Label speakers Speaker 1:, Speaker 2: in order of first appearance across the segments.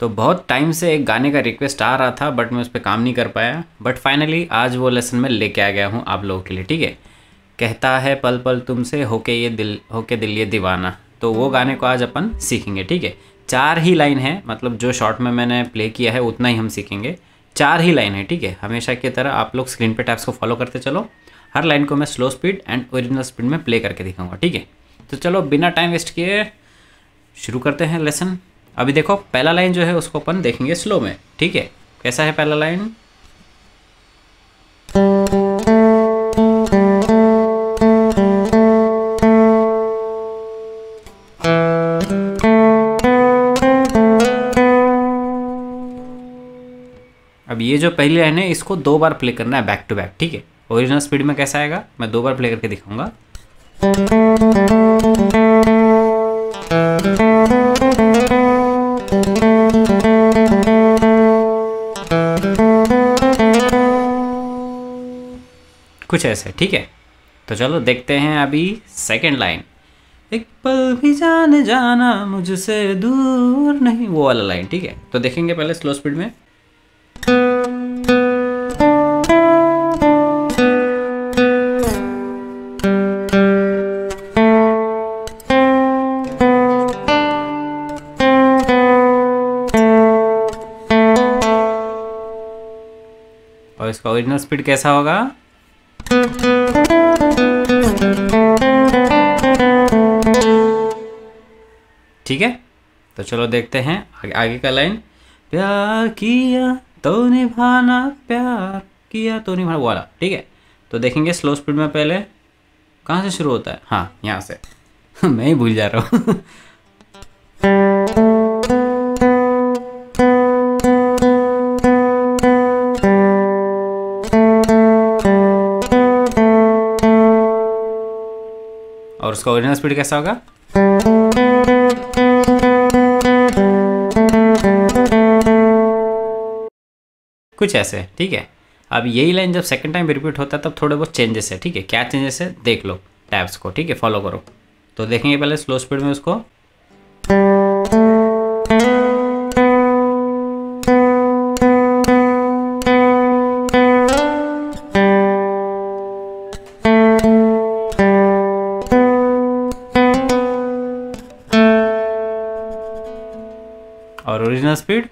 Speaker 1: तो
Speaker 2: बहुत टाइम से एक गाने का रिक्वेस्ट आ रहा था बट मैं उस पर काम नहीं कर पाया। बट फाइनली आज वो लेसन में लेके आ गया हूँ आप लोगों के लिए, ठीक है? कहता है पल पल तुमसे होके ये दिल, होके दिल ये दीवाना। तो वो गाने को आज अपन सीखेंगे, ठीक है? चार ही लाइन है मतलब जो शॉर्ट में मैंने प्ले किया है, उतना ही हम सीखेंगे। चार ही लाइन है, ठीक है? हमेशा की तरह आप लोग स्क्रीन पे टैप्स को फॉलो करते चलो। हर लाइन को मैं slow speed and original speed में प्ले करके दिखाऊँगा, ठीक है? तो चलो, बिना टाइम वेस्ट किए शुरू करते हैं लेसन अभी देखो, पहला लाइन जो है उसको अपन देखेंगे स्लो में, ठीक है? कैसा है पहला लाइन अब ये जो पहली लाइन है, इसको दो बार प्ले करना है बैक टू बैक ठीक है? ओरिजिनल स्पीड में कैसा आएगा? मैं दो बार प्ले करके दिखाऊँगा। कुछ ऐसे, ठीक है? तो चलो देखते हैं अभी सेकंड लाइन एक पल भी जाने जाना मुझसे दूर नहीं, वो वाला लाइन ठीक है? तो देखेंगे पहले स्लो स्पीड में. और इसका ओरिजिनल स्पीड कैसा होगा? ठीक है? तो चलो देखते हैं आगे, आगे का लाइन। प्यार किया तो निभाना प्यार किया तो निभाना वाला ठीक है? तो देखेंगे स्लो स्पीड में पहले। कहाँ से शुरू होता है? हाँ यहाँ से। मैं ही भूल जा रहा हूँ। और उसका ओरिजिनल स्पीड कैसा होगा? कुछ ऐसे, ठीक है? अब यही लाइन जब सेकंड टाइम रिपीट होता है, तब थोड़े बहुत चेंजेस है, ठीक है? क्या चेंजेस है? देख लो टैब्स को, ठीक है? फॉलो करो। तो देखेंगे पहले स्लो स्पीड में उसको। और ओरिजिनल स्पीड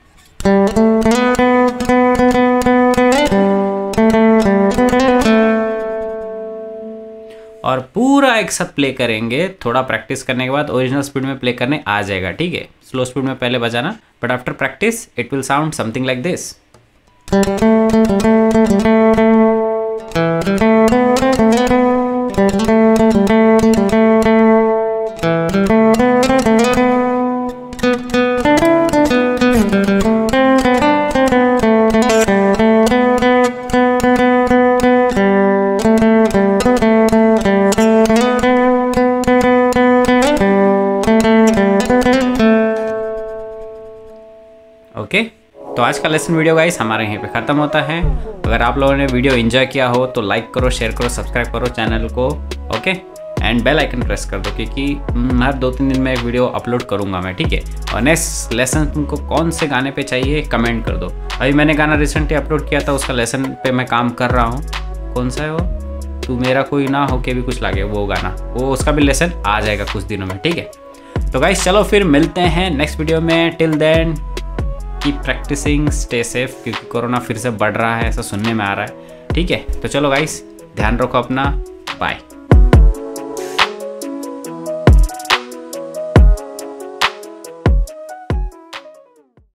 Speaker 2: और पूरा एक साथ प्ले करेंगे। थोड़ा प्रैक्टिस करने के बाद ओरिजिनल स्पीड में प्ले करने आ जाएगा, ठीक है? स्लो स्पीड में पहले बजाना but after practice it will sound something like this okay? तो आज का लेसन वीडियो गाइस हमारे यहीं पे ख़त्म होता है। अगर आप लोगों ने वीडियो एंजॉय किया हो तो लाइक करो शेयर करो सब्सक्राइब करो चैनल को, okay? And bell icon press कर दो, क्योंकि हर दो तीन दिन में एक वीडियो अपलोड करूँगा मैं, ठीक है? और नेक्स्ट लेसन तुमको कौन से गाने पे चाहिए कमेंट कर दो। अभी मैंने गाना रिसेंटली अपलोड किया था, उसका लेसन पे मैं काम कर रहा हूँ। कौन सा है वो? तू मेरा कोई ना हो, के भी कुछ लागे, वो गाना। वो, उसका भी लेसन आ जाएगा कुछ दिनों में, ठीक है? तो गाइस चलो फिर मिलते हैं नेक्स्ट वीडियो में till then keep practicing stay safe क्योंकि कोरोना फिर से बढ़ रहा है, ऐसा सुनने में आ रहा है। ठीक है तो चलो गाइस ध्यान रखो अपना। बाय